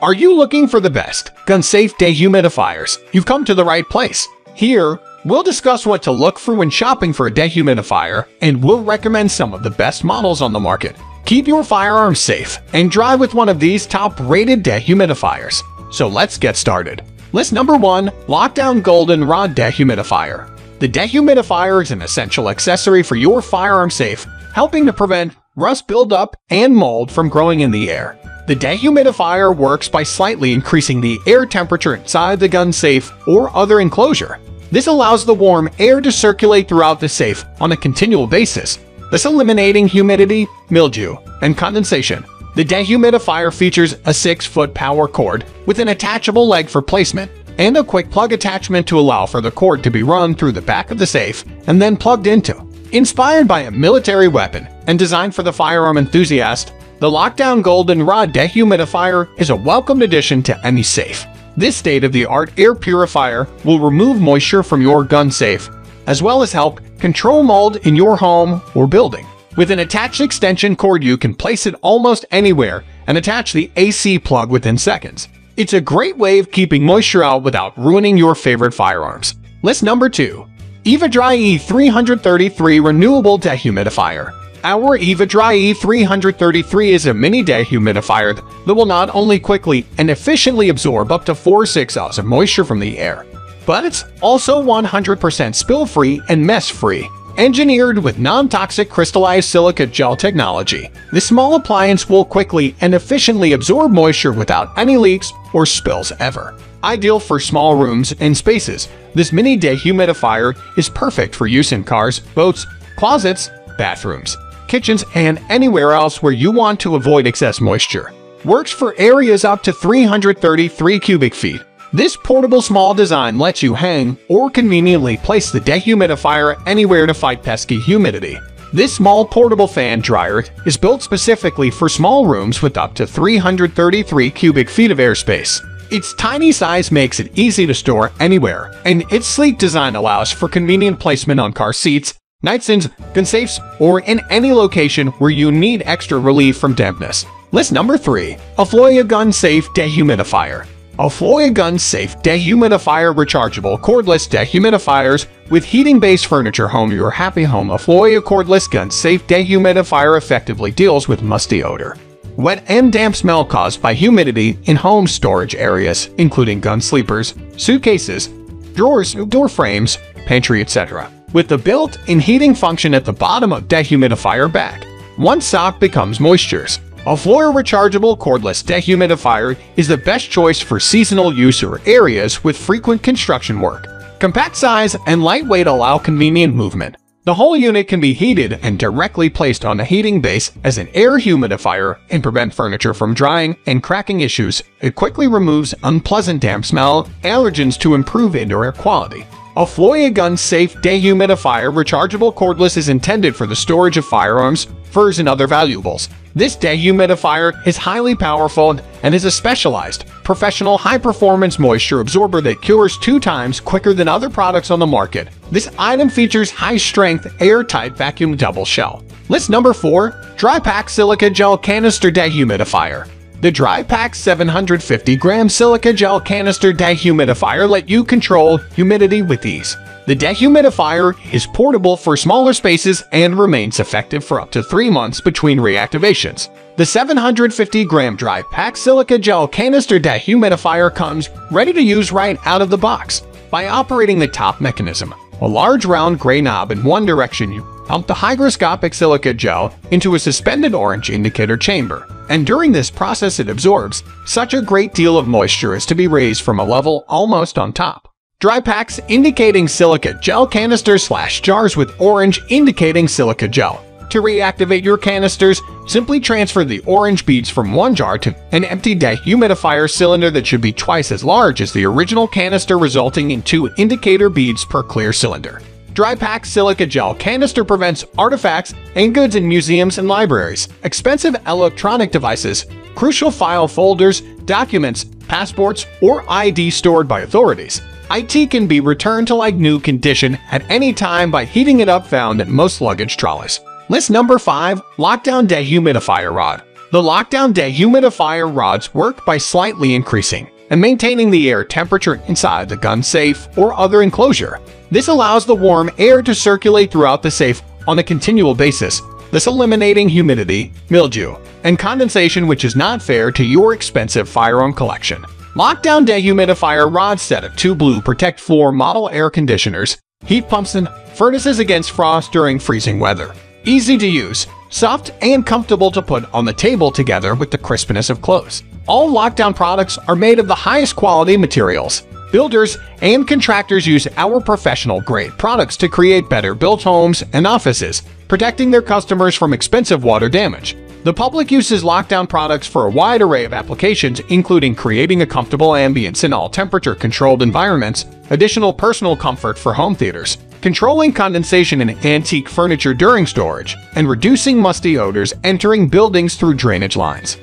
Are you looking for the best, gun-safe dehumidifiers? You've come to the right place. Here, we'll discuss what to look for when shopping for a dehumidifier, and we'll recommend some of the best models on the market. Keep your firearms safe and drive with one of these top-rated dehumidifiers. So let's get started. List number 1. Lockdown Goldenrod Dehumidifier The dehumidifier is an essential accessory for your firearm safe, helping to prevent rust buildup and mold from growing in the air. The dehumidifier works by slightly increasing the air temperature inside the gun safe or other enclosure. This allows the warm air to circulate throughout the safe on a continual basis, thus eliminating humidity, mildew, and condensation. The dehumidifier features a 6-foot power cord with an attachable leg for placement and a quick plug attachment to allow for the cord to be run through the back of the safe and then plugged into. Inspired by a military weapon and designed for the firearm enthusiast, the Lockdown Goldenrod Dehumidifier is a welcomed addition to any safe. This state-of-the-art air purifier will remove moisture from your gun safe, as well as help control mold in your home or building. With an attached extension cord, you can place it almost anywhere and attach the AC plug within seconds. It's a great way of keeping moisture out without ruining your favorite firearms. List number 2. EvaDry E333 Renewable Dehumidifier our EvaDry E333 is a mini dehumidifier that will not only quickly and efficiently absorb up to 4-6 hours of moisture from the air, but it's also 100% spill-free and mess-free. Engineered with non-toxic crystallized silica gel technology, this small appliance will quickly and efficiently absorb moisture without any leaks or spills ever. Ideal for small rooms and spaces, this mini dehumidifier is perfect for use in cars, boats, closets, bathrooms, kitchens, and anywhere else where you want to avoid excess moisture. Works for areas up to 333 cubic feet. This portable small design lets you hang or conveniently place the dehumidifier anywhere to fight pesky humidity. This small portable fan dryer is built specifically for small rooms with up to 333 cubic feet of airspace. Its tiny size makes it easy to store anywhere, and its sleek design allows for convenient placement on car seats, nightstands, gun safes, or in any location where you need extra relief from dampness. List number 3. Afloia Gun Safe Dehumidifier Afloia Gun Safe Dehumidifier Rechargeable Cordless Dehumidifiers with heating-based furniture home your happy home Afloia Cordless Gun Safe Dehumidifier effectively deals with musty odor. Wet and damp smell caused by humidity in home storage areas, including gun sleepers, suitcases, drawers, door frames, pantry, etc with the built-in heating function at the bottom of dehumidifier bag. One sock becomes moistures. Afloia rechargeable cordless dehumidifier is the best choice for seasonal use or areas with frequent construction work. Compact size and lightweight allow convenient movement. The whole unit can be heated and directly placed on a heating base as an air humidifier and prevent furniture from drying and cracking issues. It quickly removes unpleasant damp smell, allergens to improve indoor air quality. Afloia Gun Safe Dehumidifier rechargeable cordless is intended for the storage of firearms, furs, and other valuables. This dehumidifier is highly powerful and is a specialized, professional high-performance moisture absorber that cures two times quicker than other products on the market. This item features high-strength, airtight vacuum double shell. List number 4. Dry-Pak Silica Gel Canister Dehumidifier the Dry-Pak 750 gram silica gel canister dehumidifier let you control humidity with ease. The dehumidifier is portable for smaller spaces and remains effective for up to 3 months between reactivations. The 750 gram Dry-Pak silica gel canister dehumidifier comes ready to use right out of the box. By operating the top mechanism, a large round gray knob in one direction, you pump the hygroscopic silica gel into a suspended orange indicator chamber and during this process it absorbs such a great deal of moisture as to be raised from a level almost on top. Dry packs indicating silica gel canisters slash jars with orange indicating silica gel. To reactivate your canisters, simply transfer the orange beads from one jar to an empty dehumidifier cylinder that should be twice as large as the original canister resulting in two indicator beads per clear cylinder. Dry-Pak Silica Gel canister prevents artifacts and goods in museums and libraries, expensive electronic devices, crucial file folders, documents, passports, or ID stored by authorities. IT can be returned to like new condition at any time by heating it up found in most luggage trolleys. List number 5. Lockdown Dehumidifier Rod The lockdown dehumidifier rods work by slightly increasing and maintaining the air temperature inside the gun safe or other enclosure. This allows the warm air to circulate throughout the safe on a continual basis, thus eliminating humidity, mildew, and condensation which is not fair to your expensive firearm collection. Lockdown dehumidifier rod set of two blue protect floor model air conditioners, heat pumps, and furnaces against frost during freezing weather. Easy to use, soft and comfortable to put on the table together with the crispness of clothes. All lockdown products are made of the highest quality materials. Builders and contractors use our professional grade products to create better built homes and offices, protecting their customers from expensive water damage. The public uses lockdown products for a wide array of applications, including creating a comfortable ambience in all temperature-controlled environments, additional personal comfort for home theaters, controlling condensation in antique furniture during storage, and reducing musty odors entering buildings through drainage lines.